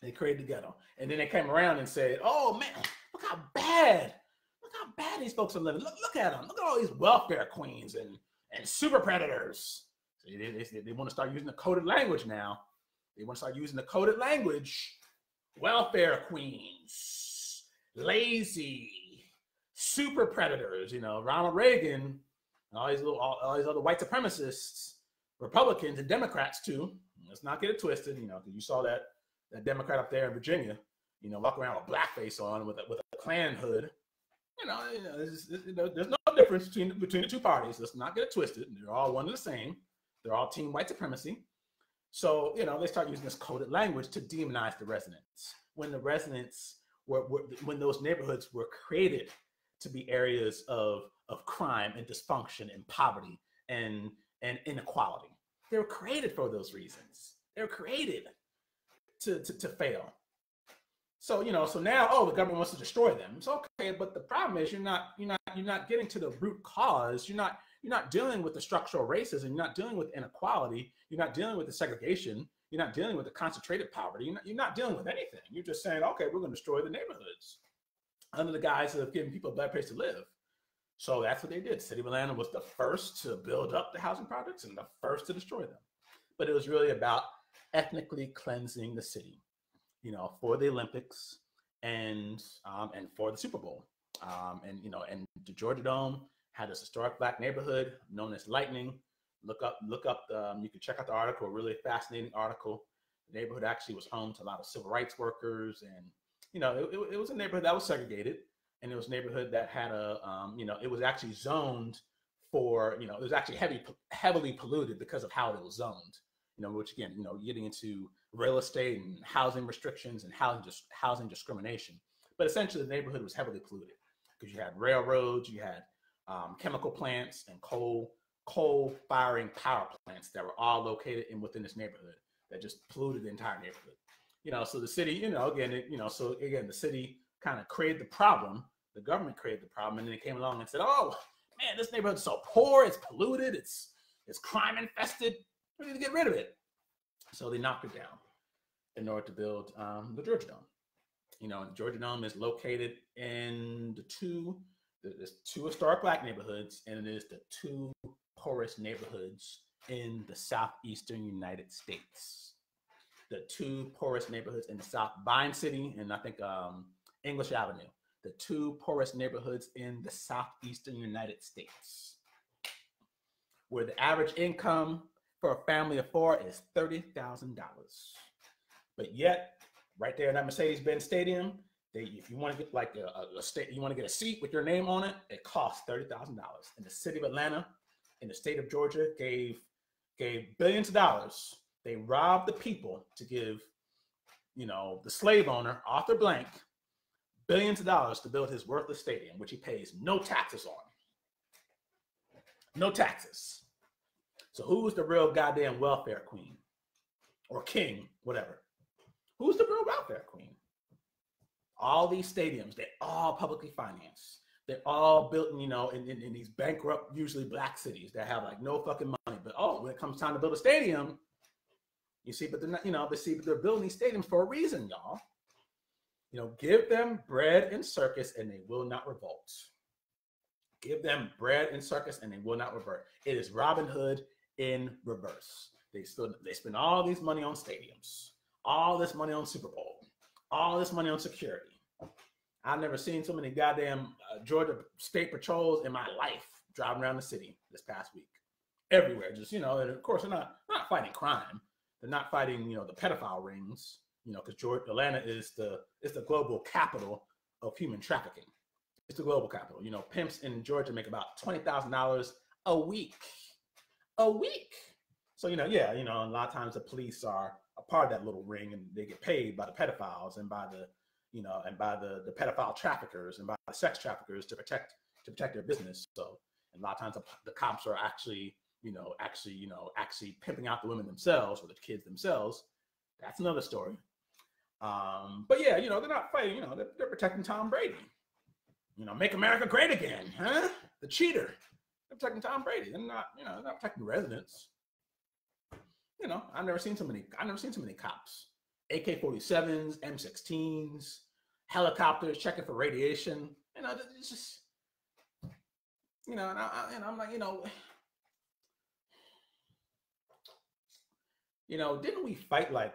They created the ghetto, and then they came around and said, "Oh man, look how bad, look how bad these folks are living. Look, look at them. Look at all these welfare queens and and super predators." So they, they, they want to start using the coded language now. They want to start using the coded language. Welfare queens, lazy, super predators. You know, Ronald Reagan and all these little, all, all these other white supremacists, Republicans and Democrats too. Let's not get it twisted. You know, you saw that that Democrat up there in Virginia, you know, walk around with blackface on with a, with a Klan hood. You know, you know, there's, there's no difference between between the two parties. Let's not get it twisted. They're all one and the same. They're all team white supremacy. So you know, they start using this coded language to demonize the residents when the residents were, were when those neighborhoods were created to be areas of of crime and dysfunction and poverty and and inequality. They were created for those reasons. They were created to, to, to fail. So you know, so now, oh, the government wants to destroy them. It's okay, but the problem is you're not you're not you're not getting to the root cause. You're not you're not dealing with the structural racism. You're not dealing with inequality. You're not dealing with the segregation. You're not dealing with the concentrated poverty. You're not, you're not dealing with anything. You're just saying, okay, we're going to destroy the neighborhoods under the guise of giving people a better place to live. So that's what they did. City of Atlanta was the first to build up the housing projects and the first to destroy them. But it was really about ethnically cleansing the city, you know, for the Olympics and um, and for the Super Bowl. Um, and you know, and the Georgia Dome had this historic black neighborhood known as Lightning. Look up, look up. Um, you can check out the article. A really fascinating article. The neighborhood actually was home to a lot of civil rights workers, and you know, it, it, it was a neighborhood that was segregated, and it was neighborhood that had a, um, you know, it was actually zoned for, you know, it was actually heavy, heavily polluted because of how it was zoned. You know, which again, you know, getting into real estate and housing restrictions and housing just housing discrimination. But essentially, the neighborhood was heavily polluted because you had railroads, you had um, chemical plants and coal coal firing power plants that were all located in within this neighborhood that just polluted the entire neighborhood. You know, so the city, you know, again, it, you know, so again, the city kind of created the problem. The government created the problem, and then it came along and said, "Oh, man, this neighborhood's so poor, it's polluted, it's it's crime infested. We need to get rid of it." So they knocked it down in order to build um, the Georgia Dome. You know, Georgia Dome is located in the two there's two historic black neighborhoods, and it is the two poorest neighborhoods in the southeastern United States. The two poorest neighborhoods in the South, Vine City, and I think um, English Avenue. The two poorest neighborhoods in the southeastern United States, where the average income for a family of four is thirty thousand dollars. But yet, right there in that Mercedes-Benz Stadium, they, if you want to get like a, a, a state, you want to get a seat with your name on it, it costs thirty thousand dollars. And the city of Atlanta, in the state of Georgia, gave gave billions of dollars. They robbed the people to give, you know, the slave owner Arthur Blank billions of dollars to build his worthless stadium, which he pays no taxes on. No taxes. So who's the real goddamn welfare queen or king, whatever? Who's the real welfare queen? all these stadiums, they're all publicly financed. They're all built, in, you know, in, in, in, these bankrupt, usually black cities that have like no fucking money. But oh, when it comes time to build a stadium, you see, but they're not, you know, but see, but they're building these stadiums for a reason, y'all. You know, give them bread and circus and they will not revolt. Give them bread and circus and they will not revert. It is Robin Hood in reverse. They still they spend all these money on stadiums, all this money on Super Bowl all this money on security. I've never seen so many goddamn uh, Georgia state patrols in my life driving around the city this past week. Everywhere, just you know, and of course they're not not fighting crime. They're not fighting you know the pedophile rings. You know, because Atlanta is the is the global capital of human trafficking. It's the global capital. You know, pimps in Georgia make about twenty thousand dollars a week, a week. So you know, yeah, you know, a lot of times the police are a part of that little ring and they get paid by the pedophiles and by the you know and by the the pedophile traffickers and by the sex traffickers to protect to protect their business so and a lot of times the, the cops are actually you know actually you know actually pimping out the women themselves or the kids themselves that's another story um but yeah you know they're not fighting you know they're, they're protecting tom brady you know make america great again huh the cheater they're protecting tom brady they're not you know they're not protecting residents you know, I've never seen so many. I've never seen so many cops. AK-47s, M16s, helicopters checking for radiation. You know, it's just, you know, and, I, and I'm like, you know, you know, didn't we fight like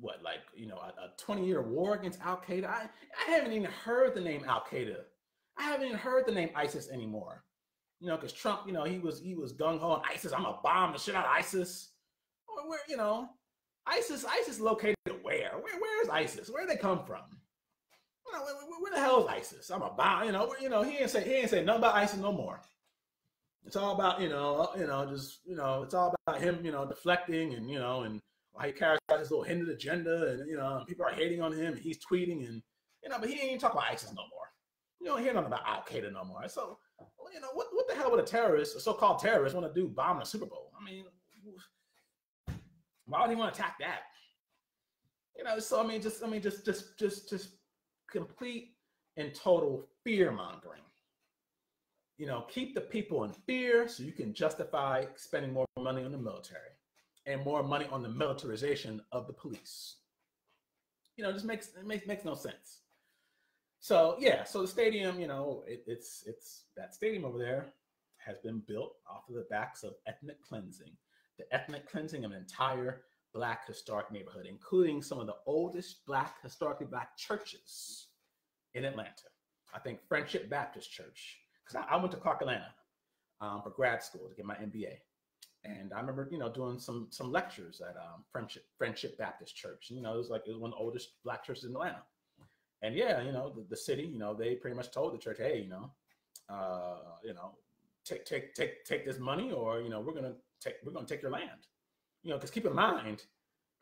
what, like you know, a, a 20 year war against Al Qaeda? I, I haven't even heard the name Al Qaeda. I haven't even heard the name ISIS anymore. You know, because Trump, you know, he was he was gung ho on ISIS. I'm gonna bomb the shit out of ISIS. Where, where you know, ISIS ISIS located where? Where where is ISIS? Where they come from? You know, where, where, where the hell is ISIS? I'm a bomb. You know, you know, he ain't say he ain't say nothing about ISIS no more. It's all about you know, you know, just you know, it's all about him, you know, deflecting and you know, and he carries out his little hidden agenda, and you know, people are hating on him, and he's tweeting, and you know, but he ain't even talking about ISIS no more. You don't hear nothing about Al Qaeda no more. So, you know, what, what the hell would a terrorist, a so-called terrorist, want to do? bombing a Super Bowl? I mean, why would he want to attack that? You know, so I mean, just I mean, just just just just complete and total fear mongering. You know, keep the people in fear so you can justify spending more money on the military and more money on the militarization of the police. You know, just makes it makes makes no sense. So yeah, so the stadium, you know, it, it's it's that stadium over there has been built off of the backs of ethnic cleansing, the ethnic cleansing of an entire black historic neighborhood, including some of the oldest black historically black churches in Atlanta. I think Friendship Baptist Church, because I, I, went to Clark Atlanta um, for grad school to get my MBA, and I remember you know doing some some lectures at um, Friendship Friendship Baptist Church. You know, it was like it was one of the oldest black churches in Atlanta and yeah, you know, the, the, city, you know, they pretty much told the church, hey, you know, uh, you know, take take take take this money, or you know, we're gonna take we're gonna take your land. You know, because keep in mind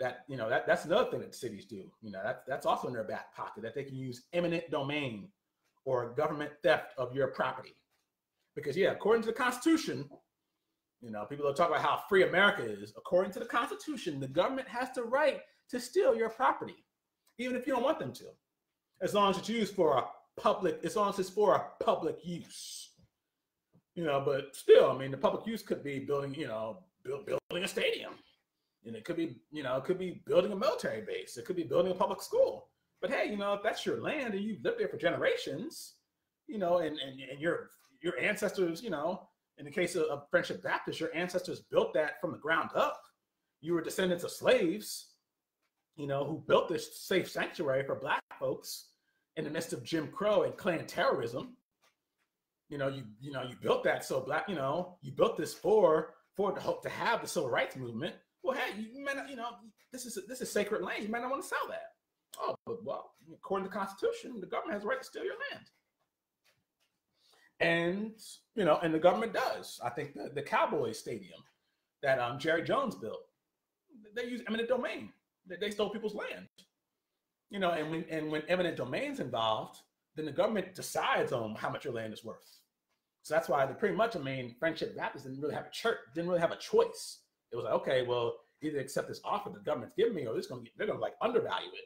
that you know that that's another thing that cities do. You know, that's that's also in their back pocket that they can use eminent domain or government theft of your property. Because yeah, according to the Constitution, you know, people talk about how free America is. According to the Constitution, the government has the right to steal your property, even if you don't want them to as long as it's used for a public, as long as it's for a public use. You know, but still, I mean, the public use could be building, you know, build, building a stadium. And it could be, you know, it could be building a military base. It could be building a public school. But hey, you know, if that's your land and you've lived there for generations, you know, and, and, and your your ancestors, you know, in the case of, of Friendship Baptist, your ancestors built that from the ground up. You were descendants of slaves you know, who built this safe sanctuary for black folks in the midst of Jim Crow and Klan terrorism. You know, you you know, you built that so black, you know, you built this for for the hope to have the civil rights movement. Well, hey, you might not, you know, this is this is sacred land. You might not want to sell that. Oh, but well, according to the Constitution, the government has the right to steal your land. And you know, and the government does. I think the, the Cowboys Stadium that um, Jerry Jones built, they use eminent domain they stole people's land. You know, and when and when eminent domain's involved, then the government decides on how much your land is worth. So that's why the pretty much, I mean, Friendship Baptist didn't really have a church, didn't really have a choice. It was like, okay, well, either accept this offer the government's giving me, or this gonna get, they're gonna like undervalue it.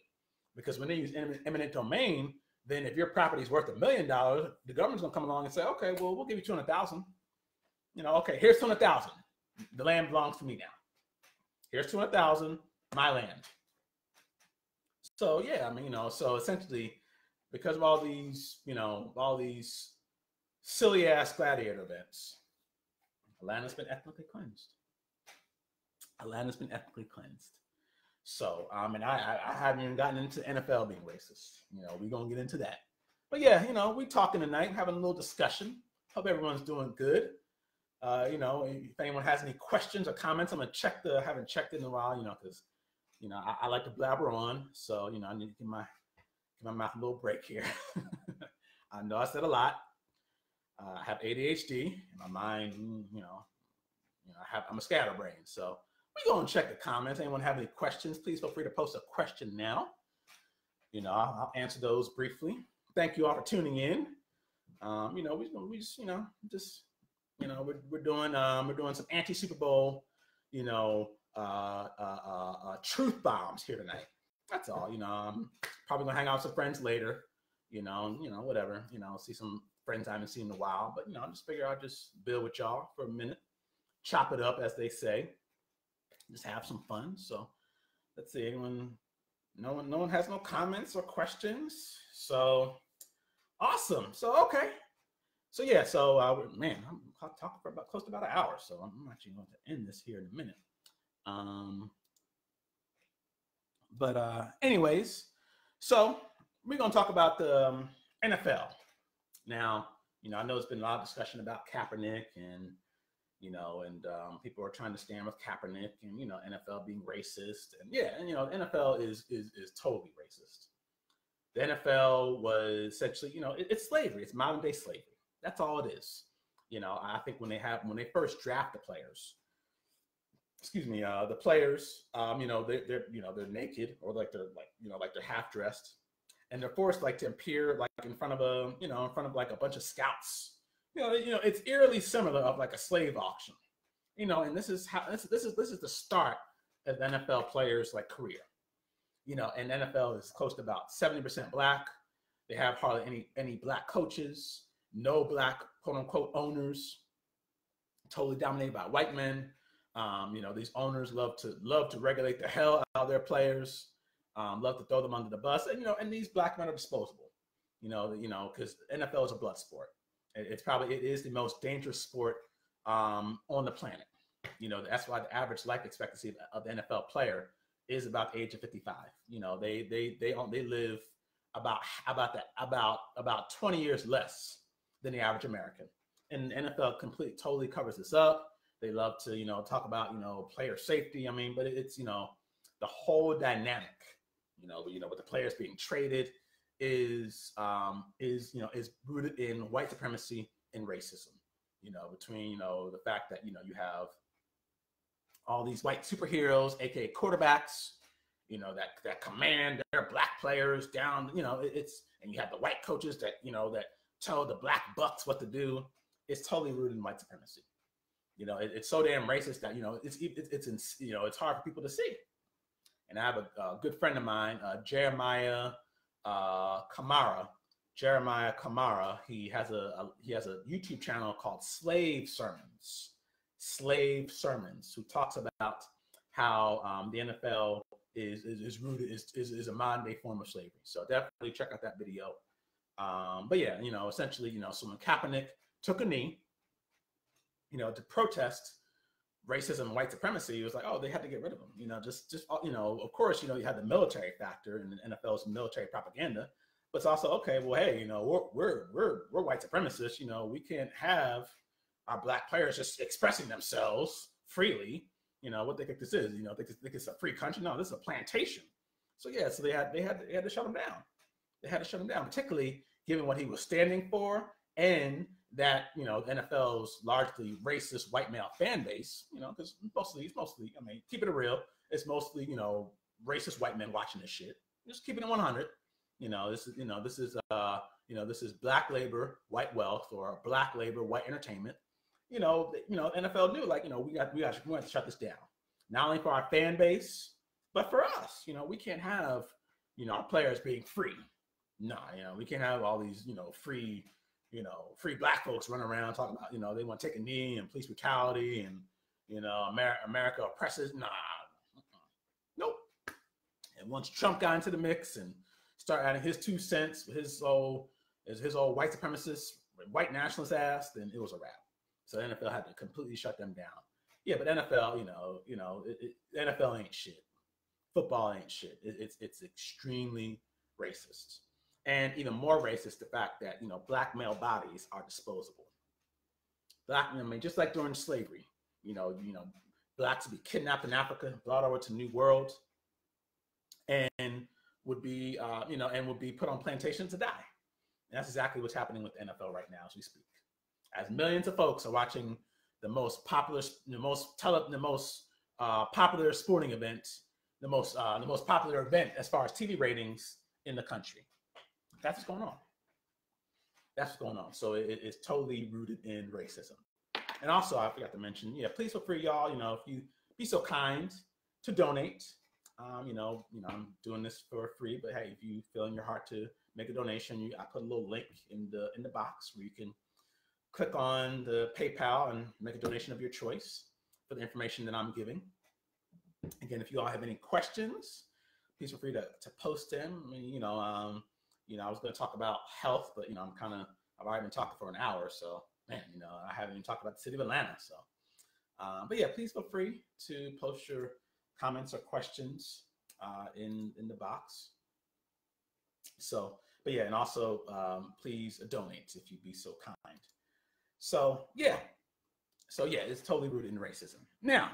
Because when they use eminent domain, then if your property is worth a million dollars, the government's gonna come along and say, okay, well, we'll give you two hundred thousand. You know, okay, here's two hundred thousand. The land belongs to me now. Here's two hundred thousand my land. So yeah, I mean, you know, so essentially, because of all these, you know, all these silly ass gladiator events, Atlanta's been ethnically cleansed. Atlanta's been ethnically cleansed. So, um, and I, I, I haven't even gotten into NFL being racist. You know, we're gonna get into that. But yeah, you know, we talking tonight, having a little discussion. Hope everyone's doing good. Uh, you know, if anyone has any questions or comments, I'm gonna check the. Haven't checked in a while, you know, because you know, I, I, like to blabber on. So, you know, I need to give my give my mouth a little break here. I know I said a lot. Uh, I have ADHD. And my mind, you know, you know, I have I'm a scatterbrain. So we go and check the comments. Anyone have any questions? Please feel free to post a question now. You know, I'll, I'll answer those briefly. Thank you all for tuning in. Um, you know, we, we just, you know, just, you know, we're, we're doing, um, we're doing some anti Super Bowl, you know, uh, uh, uh, uh, truth bombs here tonight. That's all. You know, I'm probably gonna hang out with some friends later. You know, you know, whatever. You know, see some friends I haven't seen in a while. But you know, I just figure I'll just build with y'all for a minute, chop it up as they say, just have some fun. So let's see. Anyone? No one. No one has no comments or questions. So awesome. So okay. So yeah. So uh, man, I'm talking for about close to about an hour. So I'm actually going to end this here in a minute. Um, but uh, anyways, so we're gonna talk about the um, NFL. Now, you know, I know there's been a lot of discussion about Kaepernick and, you know, and um, people are trying to stand with Kaepernick and, you know, NFL being racist. And yeah, and, you know, NFL is, is, is totally racist. The NFL was essentially, you know, it, it's slavery. It's modern day slavery. That's all it is. You know, I think when they have, when they first draft the players, excuse me, uh, the players, um, you know, they're, they're, you know, they're naked or like they're like, you know, like they're half dressed and they're forced like to appear like in front of a you know in front of like a bunch of scouts you know you know it's eerily similar of like a slave auction. You know and this is how this, this is this is the start of nfl players like career. You know and nfl is close to about 70% black. They have hardly any any black coaches no black quote unquote owners. Totally dominated by white men. Um, you know these owners love to love to regulate the hell out of their players um, love to throw them under the bus, and you know, and these black men are disposable. You know, you know, because NFL is a blood sport. It's probably it is the most dangerous sport um, on the planet. You know, that's why the average life expectancy of the NFL player is about the age of 55. You know, they they they they live about about that about about 20 years less than the average American. And NFL completely totally covers this up. They love to, you know, talk about, you know, player safety. I mean, but it's, you know, the whole dynamic you know, you know, with the players being traded is um, is you know is rooted in white supremacy and racism. You know, between you know the fact that you know you have all these white superheroes, aka quarterbacks, you know that that command their black players down. You know, it's and you have the white coaches that you know that tell the black bucks what to do. It's totally rooted in white supremacy. You know, it, it's so damn racist that you know it's it's, it's in, you know it's hard for people to see and I have a, a good friend of mine, uh, Jeremiah uh, Camara. Jeremiah Camara. He has a, a, he has a YouTube channel called Slave Sermons. Slave Sermons, who talks about how um, the NFL is, is, is rooted is, is, is a modern day form of slavery. So definitely check out that video. Um, but yeah, you know, essentially, you know, so when Kaepernick took a knee, you know, to protest racism and white supremacy, it was like, oh, they had to get rid of them. You know, just just you know, of course, you know, you had the military factor and the NFL's military propaganda, but it's also okay. Well, hey, you know, we're we're we're we're white supremacists. You know, we can't have our black players just expressing themselves freely. You know, what they think this is. You know, they think it's a free country. No, this is a plantation. So yeah, so they had they had they had to shut him down. They had to shut him down, particularly given what he was standing for and that you know NFL's largely racist white male fan base, you know, because mostly it's mostly, I mean, keep it real, it's mostly you know racist white men watching this shit. Just keeping it 100. You know, this is you know this is uh you know this is black labor, white wealth, or black labor, white entertainment. You know, you know NFL knew like you know we got we got we want to shut this down. Not only for our fan base, but for us. You know, we can't have you know our players being free. No, you know we can't have all these you know free you know, free black folks running around talking about, you know, they want to take a knee and police brutality and, you know, America, America oppresses. Nah, nope. And once Trump got into the mix and started adding his two cents, his old, his old white supremacist, white nationalist ass, then it was a wrap. So NFL had to completely shut them down. Yeah, but NFL, you know, you know, it, it, NFL ain't shit. Football ain't shit. It, it's it's extremely racist and even more racist the fact that you know black male bodies are disposable. Black i mean just like during slavery you know you know blacks would be kidnapped in africa brought over to new world and would be uh, you know and would be put on plantations to die. And that's exactly what's happening with nfl right now as we speak. As millions of folks are watching the most popular the most tele, the most uh, popular sporting event the most uh, the most popular event as far as tv ratings in the country that's what's going on. That's what's going on. So it, it's totally rooted in racism. And also, I forgot to mention, yeah, please feel free, y'all. You know, if you be so kind to donate, um, you know, you know, I'm doing this for free, but hey, if you feel in your heart to make a donation, you, I put a little link in the in the box where you can click on the PayPal and make a donation of your choice for the information that I'm giving. Again, if you all have any questions, please feel free to, to post them. You know, um, you know, I was going to talk about health, but you know, I'm kind of I've already been talking for an hour, so man, you know, I haven't even talked about the city of Atlanta. So, um, but yeah, please feel free to post your comments or questions uh, in in the box. So, but yeah, and also um, please donate if you'd be so kind. So yeah, so yeah, it's totally rooted in racism. Now,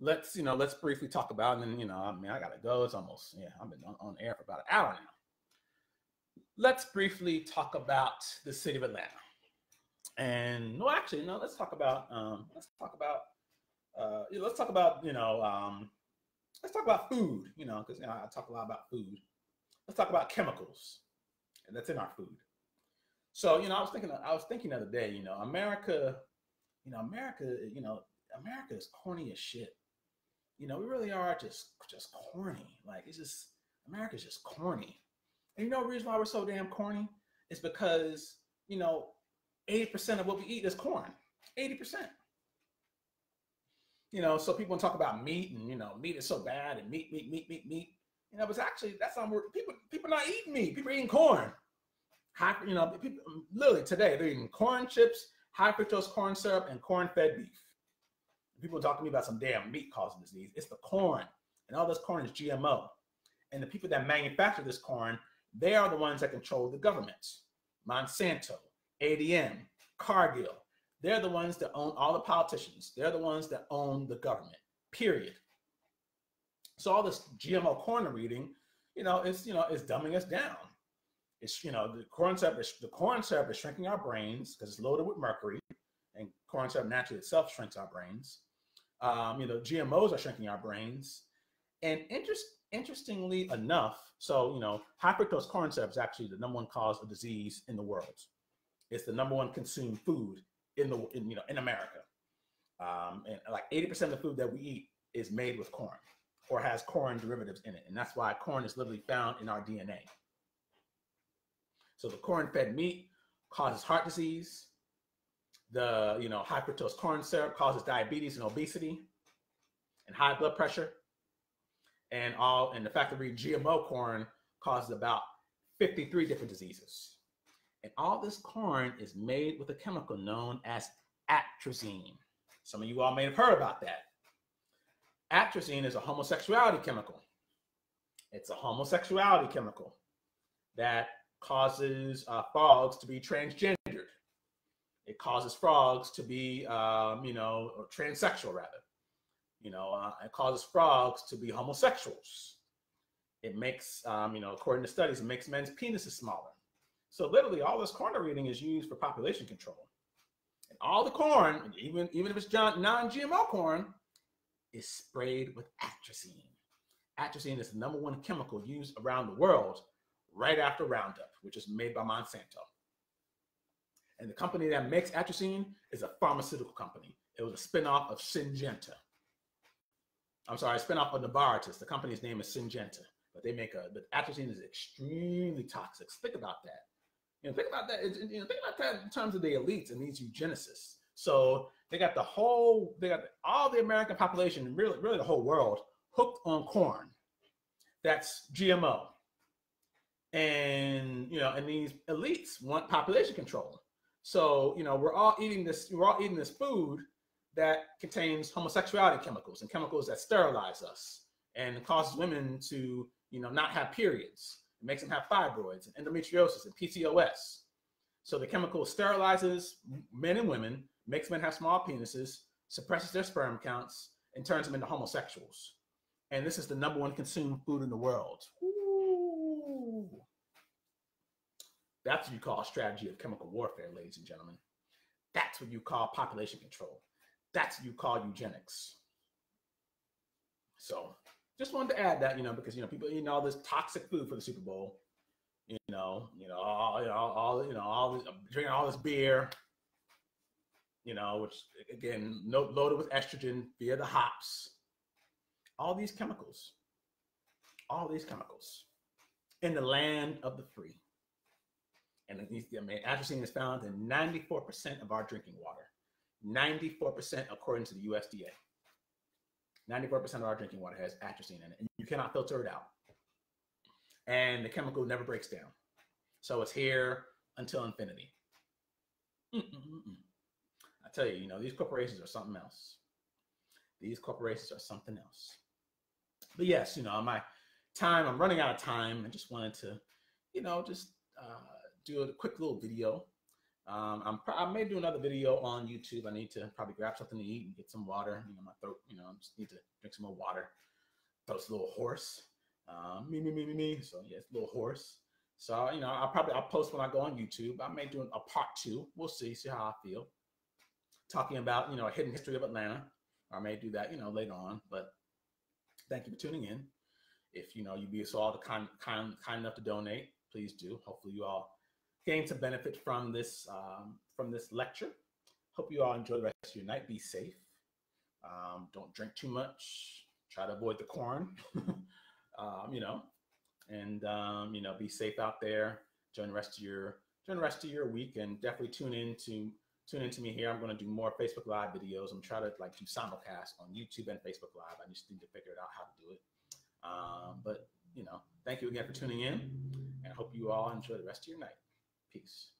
let's you know let's briefly talk about, and then you know I mean I gotta go. It's almost yeah I've been on, on air for about an hour now. Let's briefly talk about the city of Atlanta. And no, actually, no. Let's talk about um, let's talk about uh, let's talk about you know um, let's talk about food. You know, because you know, I talk a lot about food. Let's talk about chemicals, and that's in our food. So you know, I was thinking, I was thinking the other day. You know, America, you know, America, you know, America is corny as shit. You know, we really are just just corny. Like it's just America's just corny. And you know, the reason why we're so damn corny is because you know 80% of what we eat is corn. 80%. You know, so people talk about meat and you know, meat is so bad and meat, meat, meat, meat, meat. You know, but actually that's not where people people not eating meat. People eating corn. High, you know, people literally today they're eating corn chips, high fructose corn syrup, and corn-fed beef. People talk to me about some damn meat causing disease. It's the corn, and all this corn is GMO. And the people that manufacture this corn, they are the ones that control the governments. Monsanto, ADM, Cargill. They're the ones that own all the politicians. They're the ones that own the government, period. So all this GMO corn reading, you know, it's, you know, it's dumbing us down. It's, you know, the corn syrup is, the corn syrup is shrinking our brains because it's loaded with mercury and corn syrup naturally itself shrinks our brains. Um, you know, GMOs are shrinking our brains. And interest, interestingly enough, so, you know, high fructose corn syrup is actually the number one cause of disease in the world. It's the number one consumed food in the in, you know in America. Um, and like 80% of the food that we eat is made with corn or has corn derivatives in it. And that's why corn is literally found in our DNA. So the corn-fed meat causes heart disease. The you know high fructose corn syrup causes diabetes and obesity and high blood pressure. And all and the fact that we GMO corn causes about 53 different diseases. And all this corn is made with a chemical known as atrazine. Some of you all may have heard about that. Atrazine is a homosexuality chemical. It's a homosexuality chemical that causes uh, frogs to be transgendered. Causes frogs to be, um, you know, transsexual rather. You know, uh, it causes frogs to be homosexuals. It makes, um, you know, according to studies, it makes men's penises smaller. So literally all this corn reading is used for population control. And all the corn, even, even if it's non-GMO corn, is sprayed with atrazine. Atrazine is the number one chemical used around the world right after Roundup, which is made by Monsanto. And the company that makes atrazine is a pharmaceutical company. It was a spinoff of Syngenta. I'm sorry, a spinoff of Novartis. The company's name is Syngenta, but they make a, the atrazine is extremely toxic. Think about that. You know, think about that. You know, think about that in terms of the elites and these eugenicists. So they got the whole, they got all the American population, really, really the whole world, hooked on corn. That's GMO. And you know, and these elites want population control. So you know, we're all eating this. We're all eating this food that contains homosexuality chemicals and chemicals that sterilize us and causes women to you know not have periods it makes them have fibroids and endometriosis and PCOS. So the chemical sterilizes men and women, makes men have small penises, suppresses their sperm counts, and turns them into homosexuals. And this is the number one consumed food in the world. That's what you call a strategy of chemical warfare, ladies and gentlemen. That's what you call population control. That's what you call eugenics. So just wanted to add that, you know, because you know people eating all this toxic food for the Super Bowl, you know, you know, all, you know, all you know, all this, drinking all this beer, you know, which again, no, loaded with estrogen via the hops, all these chemicals, all these chemicals, in the land of the free. And atrazine is found in 94% of our drinking water, 94% according to the USDA. 94% of our drinking water has atrazine in it, and you cannot filter it out. And the chemical never breaks down. So it's here until infinity. Mm-mm-mm. I tell you, you know, these corporations are something else. These corporations are something else. But yes, you know, my time. I'm running out of time. I just wanted to, you know, just uh, do a quick little video. Um, I'm pro- I may do another video on YouTube. I need to probably grab something to eat and get some water. You know, my throat. You know, I just need to drink some more water. Throat's a little hoarse. Um, me, me, me, me, me. So yeah, it's a little hoarse. So you know, I'll probably I'll post when I go on YouTube. I may do a part two. We'll see, see how I feel. Talking about you know a hidden history of Atlanta. I may do that you know later on. But thank you for tuning in. If you know you'd be so all the kind kind kind enough to donate, please do. Hopefully you all gain some benefit from this um, from this lecture. Hope you all enjoy the rest of your night. Be safe. Um, don't drink too much. Try to avoid the corn. um, you know, and um, you know, be safe out there. Join the rest of your join the rest of your week, and definitely tune in to tune into me here. I'm going to do more Facebook Live videos. I'm trying to like do simulcast on YouTube and Facebook Live. I just need to figure out how to do it. Um, but you know, thank you again for tuning in, and I hope you all enjoy the rest of your night. Peace.